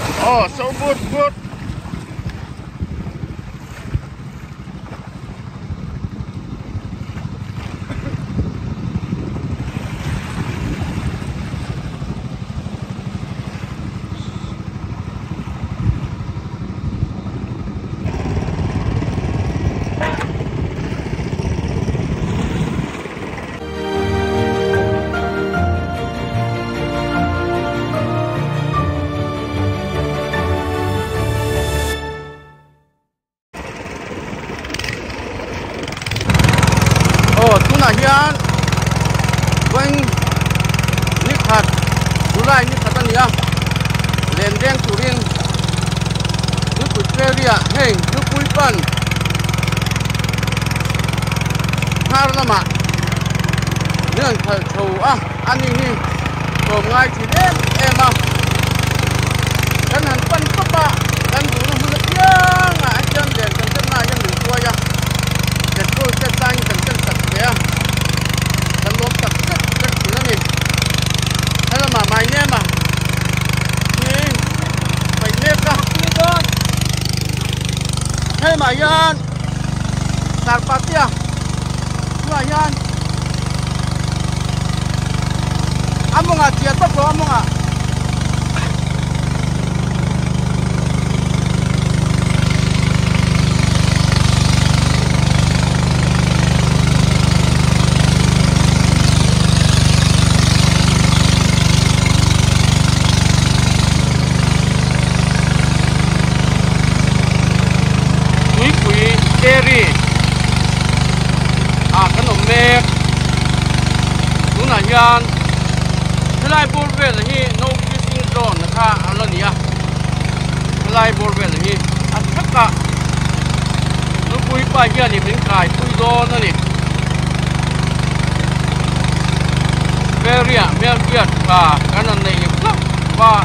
Oh, so good, good. Australia tu peria heng nu pui pan. Har lama nên thở thầu à anh nhìn nhìn rồi ngay thì đến em à kan han pan pa pa kan du nu hulak yang a chân den kan chân na yang du ya cái cô cái tay kan kan sat ya kan lom tak tak tak na ni hay là mà mày nè mà ni mày nè ka ni con hay mà yan sar patia tu yan among a tia to among a quý quý cherry à cái nồng mẹ đúng là nhân cái lai bùn về là hi no fishing zone là kha anh lần nhá cái lai bùn về là hi à tất cả nó quý ba giờ thì mình cài quý do nữa nè very à mẹ kia cả cái này này lắm và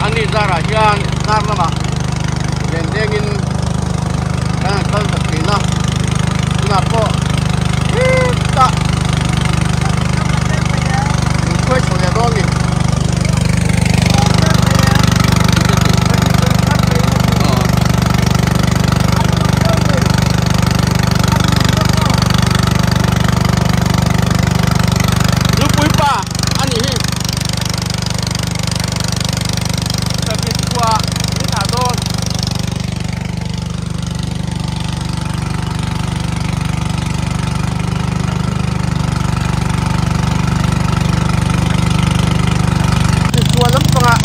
anh đi ra là nhân nar lắm à lên đengin kan kal tak pina na po ta quay chỗ nhà đó đi lúc cuối pa anh nhỉ Tapi qua ini thả đôn Thì chùa lắm con ạ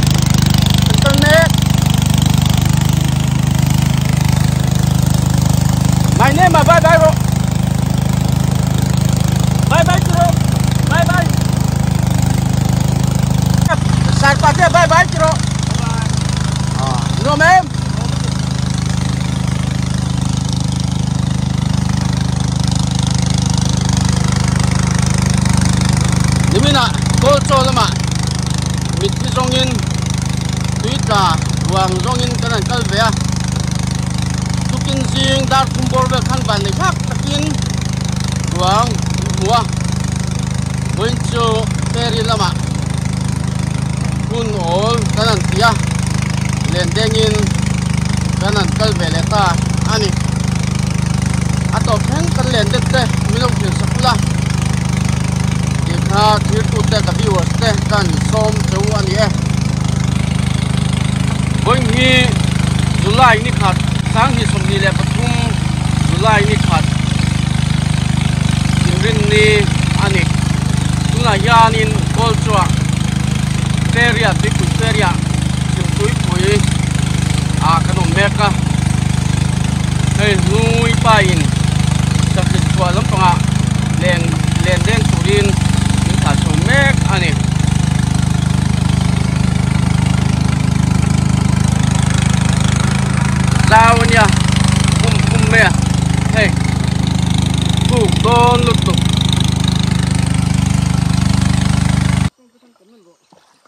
Internet Mày nè mà bye bye rồi Bye bye chú Bye bye Sạc bạc kia bye bye chú À, rồi em Nimina, ko cho lama mit ki zongin tuita ruang zongin kanan kalvea tukin zing dar kumbor be khan ban nei khak takin ruang mua boin chu peri lama kun ol kanan tia len dengin kanan kalve leta ani ato pheng kan len det te milo phin sakula ha thir tu te ka viewers te kan som chu ani e boing hi july ni khat sang hi som ni le pathum july ni khat inrin ni ani tuna yanin kol chua feria tiku feria sim tui pui a kanom meka hei nui pa in. Sakit chua lên lên len den turin thả xuống mét anh em sao nha. Kum kum mẹ. Hey. Kum don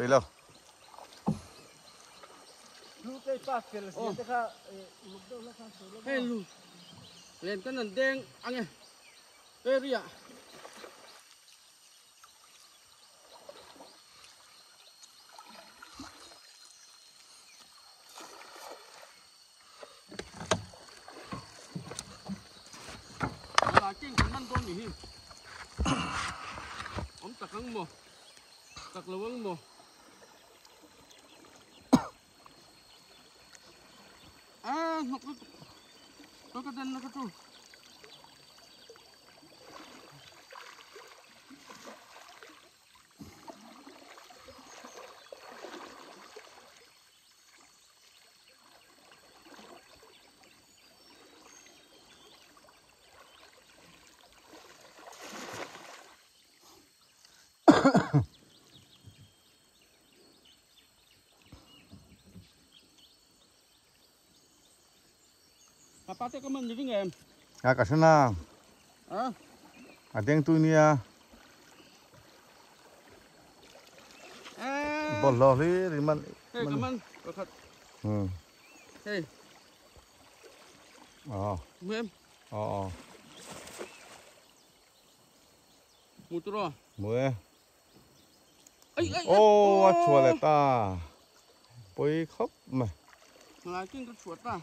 ไปแล้วลูกได้ปากเกลือเสียแต่ค่ะลูกเดาแล้วค่ะเฮ้ลูกเล่นกันนั่นเด้งอันเนี้ยเอริยา tak lang mo. Tak lawang mo. Ah, nakut. Tuh dan nakut tuh. Nok to ka dan na ka to Kapate ka man living em. à cả sơn na À, à đen tu nia à. bỏ lò đi thì mình Hey, ka man. Kakat. ừ Hey, ờ mem. ờ ờ Mutro. mưa Ay, ay. ô chùa lại ta bôi khóc mà Ngai king ka chuột ta.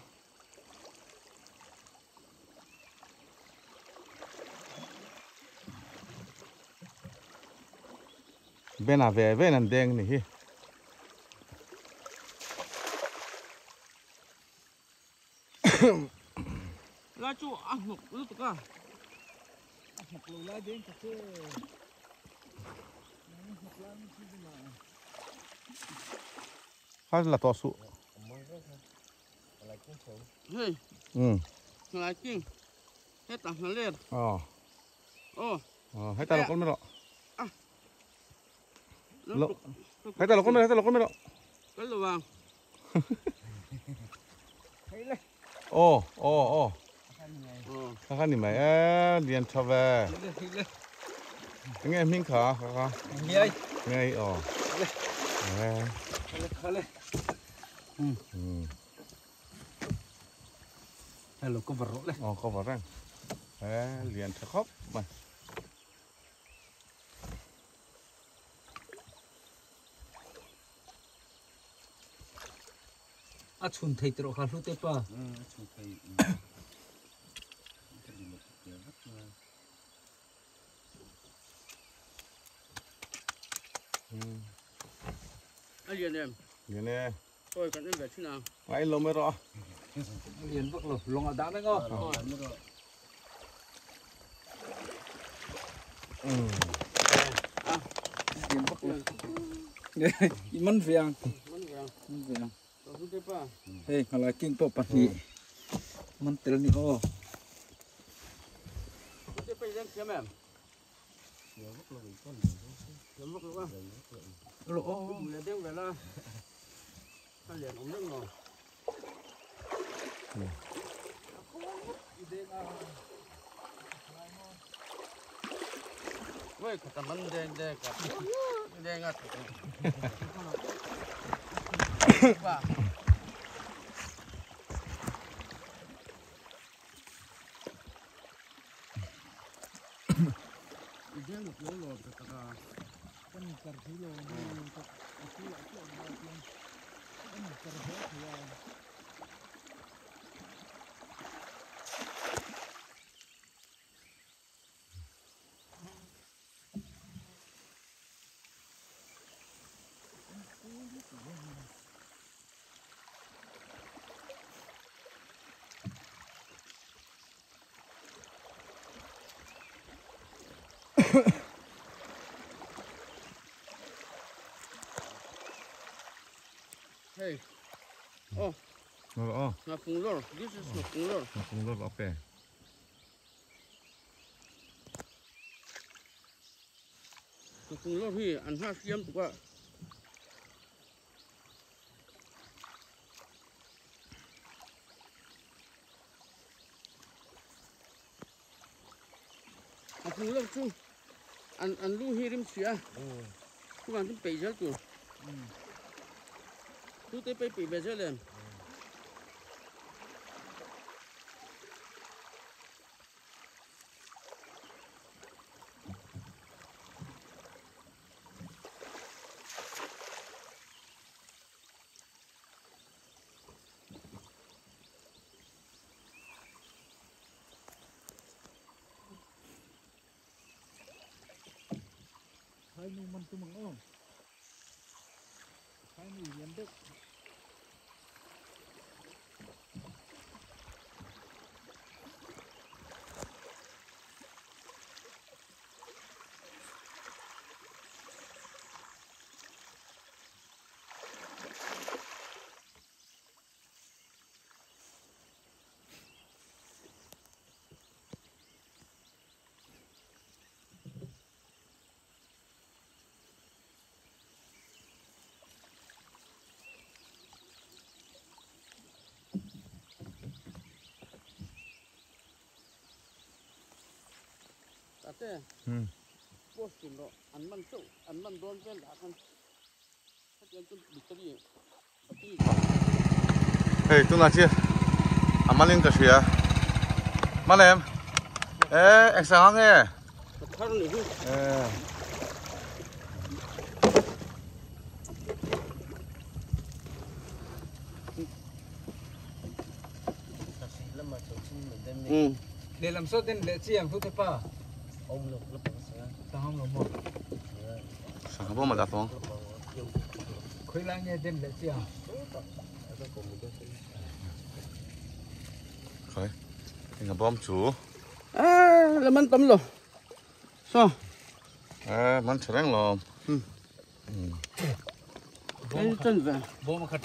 Bên nào về bên nào đen này hi La chu ah nok lu tu ka. hay là to sụ. Hey, ừ. Ngai king. Hey ta na ler. ờ. Oh, ờ ta là con đó lu Lo- mẹ hay ta là con mẹ đó Ka lu wang. ồ ồ ồ khá khá mày á liền cho về. Nghe mình khá khá khá Nhây, nghe ồ Nè. khá lên. ừ. Hello, có vật rỗ lên. ồ có vào răng. Đấy, liền cho khóc. Mà À, chun thấy trụ khá lúc tế pa. Ai liền em. liền nè Tôi cần em về chứ nào. ngay lâu mới rõ Liền vắc lột, lòng ở đá đấy ngó. Oh. ừ Liền vắc lột. Iman viang, Mana yang? Kau apa? Hey, kalau king po pati. Man tel ni oh. Tu apa yang siapa em? Siapa lu kan? Lo oh. Mula dia là. Anh liền ông nước ngồi. Woi, kata mendeng deh, kata mendeng at. Ba. Dia nak lolo kata Kan karhilo ni untuk aku aku ada yang kan karhilo ya. Hey. Oh, nó rõ ngapung lor. This is ngapung lor. nó không rất rõ bè Ngapung lor hi an ha siam tu ka. Ngapung lor tu an an lu hi rim sia. Tu kan tu pe jal tu. Tu te pe pe be jal em. khai nu man tate Hmm. bos tin lo an man so an man don pen la kan hat yan tu bitari Hey, tu nak cia. Amalin ka cia. Malem. Eh, eksang eh. thar ni Eh. ừ để làm sao tên lệ chiang thu thế pa sao không apa mah datang? khơi lang nghe tên lệ chiang Khoi. Tinggal bom chu. à là lo so Eh, man cereng lo. cái chân về bố mà khát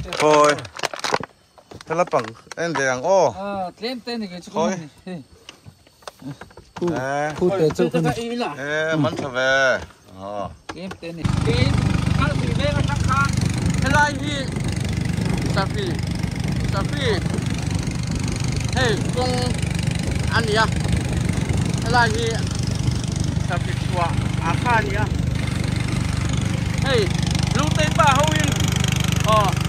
thế là bằng em để ăn ô. à tên tên này cái chú Thôi. con Eh. thu thế chú chân con về ý là Eh, man sa ve. Oh. tên tên này tên khát gì đây là khát khát thế là hi safi. Safi. Hey con anh ya thế là hi safi chua. À kha ni ya hey lu tây ba hậu in ờ hết giang cắn đủ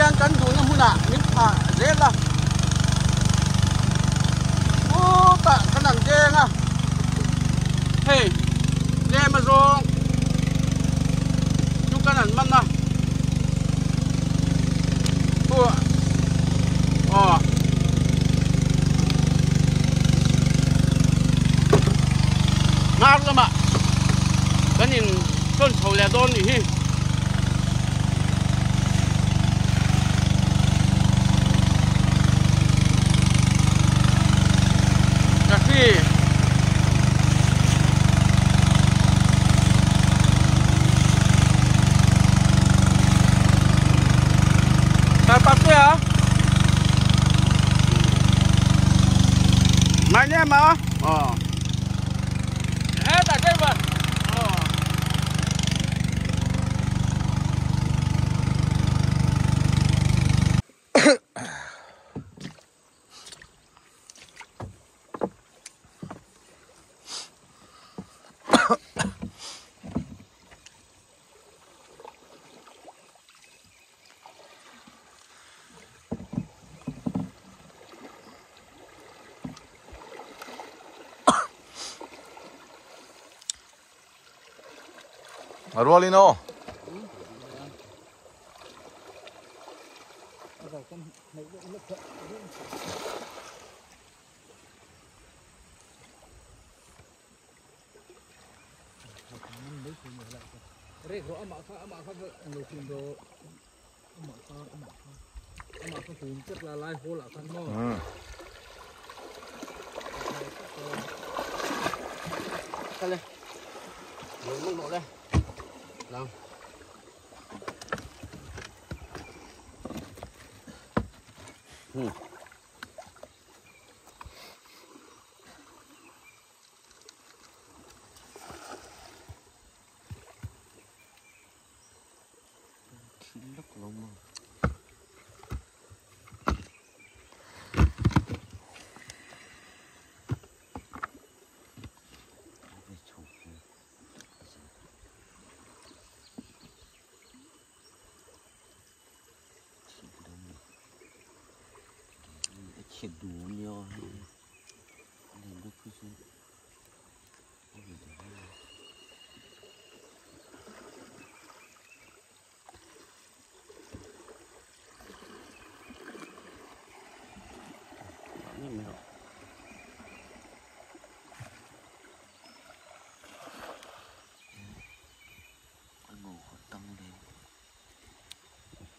nó huna những phà dễ là ô tạ cái đằng dê nga hey dê mà rồi chúng cái đằng măng à ô ờ ngáp lắm ạ cái nhìn con sầu lẻ đôn đi hi cà phê Tại bạc kia hả? Mày nhé mà. Ờ. Hết tại đây mà Arwalino. Rek ro ama kha ama kha lo tin ro ama kha ama kha ama kha hun chất là lai hô là khăn mo Ừ. Cái này Lấy mức đây làm Ừ. ขีดดูเมียวเดินดูคือ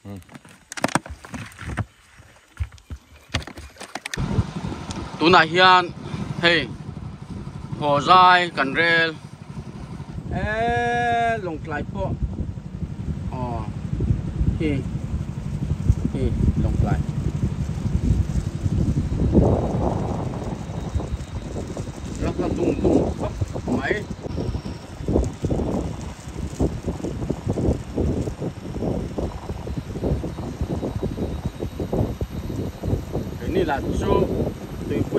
Mm. Tuna hian hei hồ dai cần rel. Ê, lồng lại po ờ hì hì lồng lại rất là tung tung máy. Cái này là chú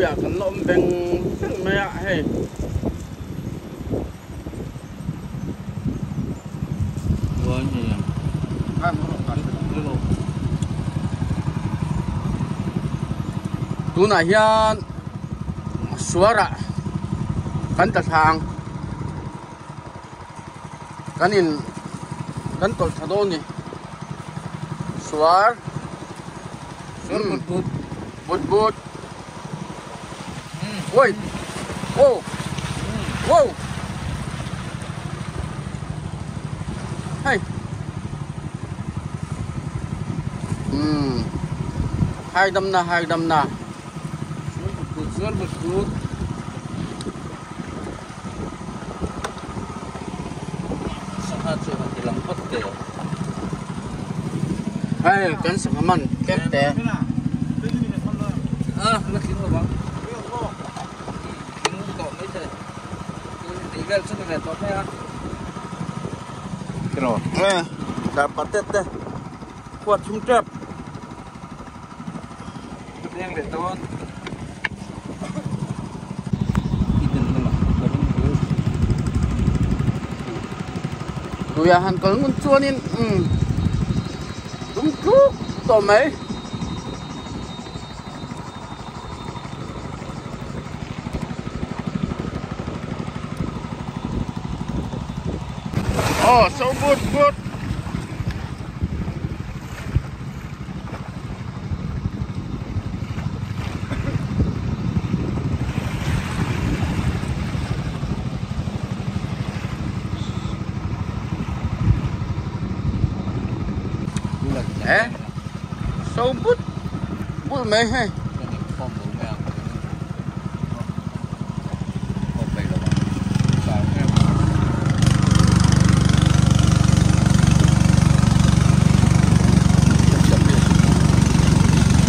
tùy quy à cần lộn bên bên mẹ hay Vâng nhỉ. tu na hian suara kan ta thang kanin kan tol thado ni suar Suar bút bút. but but oi wow wow hey hmm hai đâm na hai đâm na Suar bút bút. Suar bút bút. Sangat sih hati lampat deh. hai kan samaman kep te Ah, nó khiến Nó này tốt thế á. Kiro. eh dapat tete kuat sumtrap Yang để tốt. Itu lah. Baru dulu. Luyahan kalau ngun chuanin um dum tu to Oh, so good, good. Dulu lah. Eh? So good. Good mai hai. Ini form bố mẹ. Không phải là bạn. Sao em.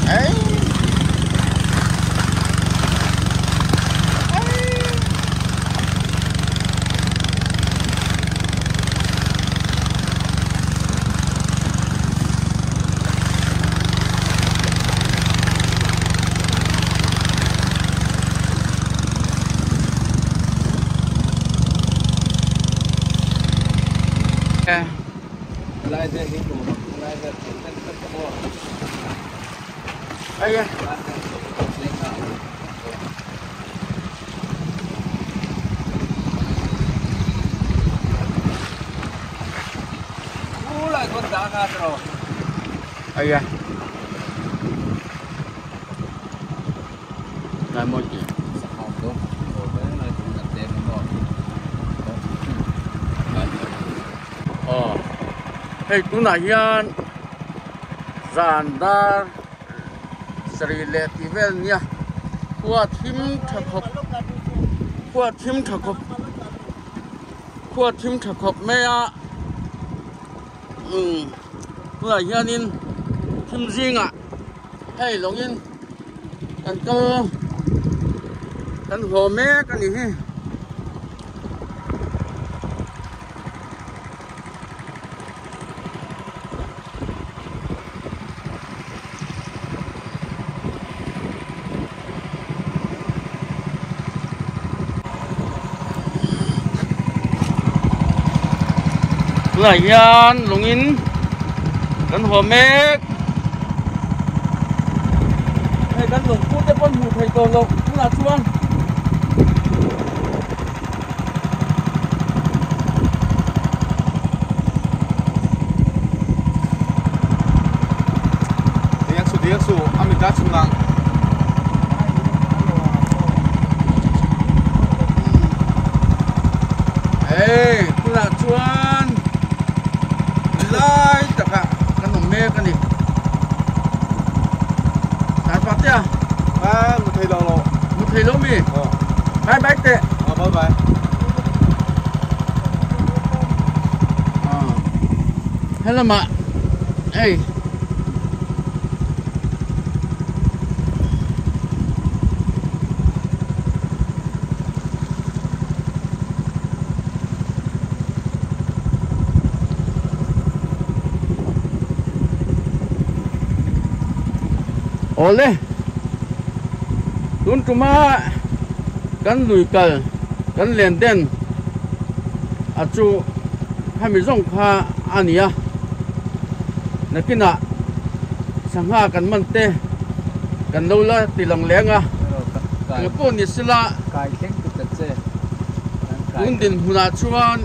Ấy. Okay. Lại đây cái đồ. Lại đây cái tất tất cả bộ. Ấy da. Lại đây. Ú lại con đá ngạt rồi. Ấy da. Lại một? Sao không? Rồi đấy là chúng ta sri le ti vel nia. Kwa thim thakop. Kwa thim thakop. Kwa thim thakop me a. Ừ. um Tu na hian in thim zinga. Hey, long in. Kan ko. Kan ho me kan là he. là hian lungin kan ho mek hay kan lung pu con pon hu thai to cũng là chuan. Cái này tại phát tia à? Một thầy lòng lộ một thầy mi ờ. Bye bye tệ. À bye bye. À hay là mà ê Ole. Tun tuma kan lui kal kan len den achu hami zong kha ania nakina sangha kan man te kan lo la tilang lenga cái ngapo ni sila cái khen tu chất xe un din huna chuan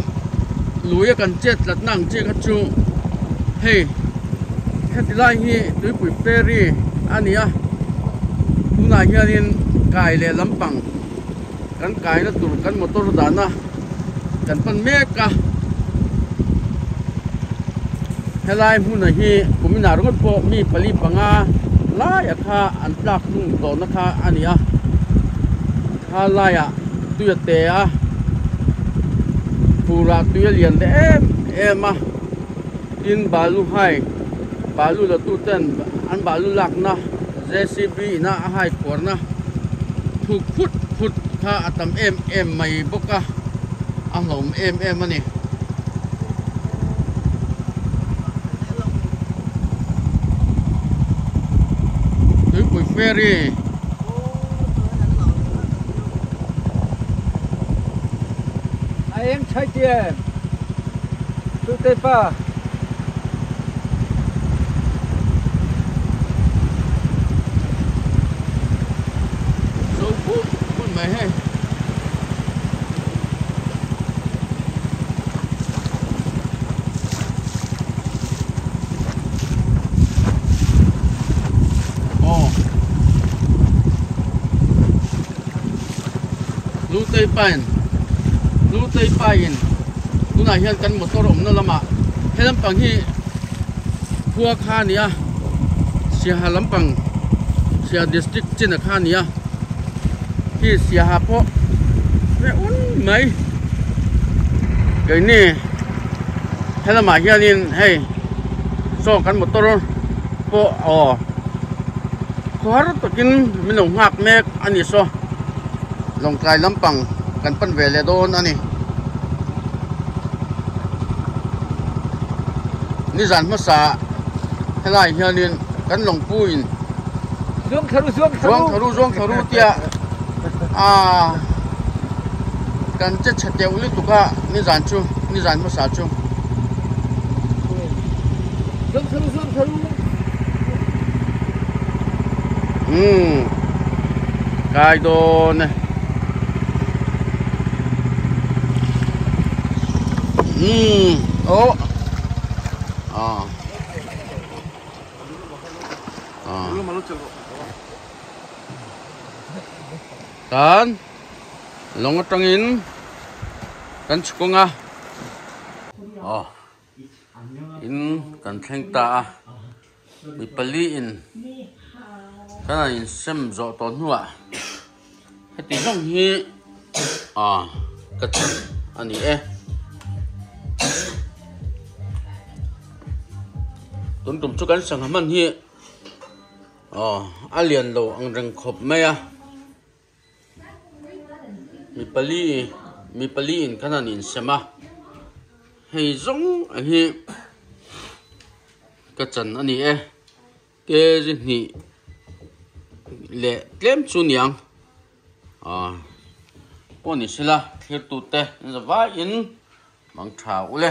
luya kan chet lat nang che ka chu hey hetilai hi tui pui peri อันนี้อะทุนายเงี้ยนี่กายเลยลำปังกันกายนะตุรกันมอเตอร์ดานะกันปันเมกะเฮลายหุ่นอะฮีผมมีนารุกปมีปลีปังอาลายอะค่อันปลากนุ่งโตนะคาอันนี้อะถ้าลายอะตุยเตะผูราตุยเลียนเอ็มเอ็มอะอินบาลูไฮบาลูละตุเต้น an balu lak na JCB na a hai kor na. Thu phut phut tha atam em em mai boka a hlom em em ani tui pui ferry anh em chạy tiền tôi tay pa so phút mấy mày hay Ồ. Lu tây pan Lu tây pain Lu na hian kan motor om na lama Helam pang hi Phua kha nia Sia ha lampang Sia district chin a kha nia Hi sia ha po Ve un mai Cái ni Helam ma hianin hey So kan motor po oh Kuhar takin minong hak mek ani so long kai lampang kan pan vele don ani ni zan ma sa helai hianin kan long puin xuống thਰੂ xuống zuang tharu zuang tharu tia a kan che chate uli tuka ni zan chu ni zan ma sa chu xuống thਰੂ xuống thਰੂ hmm kai don hmm oh à à lu mà lúc chừng tan long atang in. Kan chukunga oh in kan thleng ta. Mi pali in. Kana in sem zo ton huwa heti zong hi à ờ. ka chan ani e tun tum chu kan sang haman hi ờ. Alien lo ang reng khop mai à mi pali mi pali in kanan in sema. Hei zong a hi. Ka chan ani e. Ke ji ni. Le tlem chu niang. À poni sila hir tu te. Za va in, mang tha u le.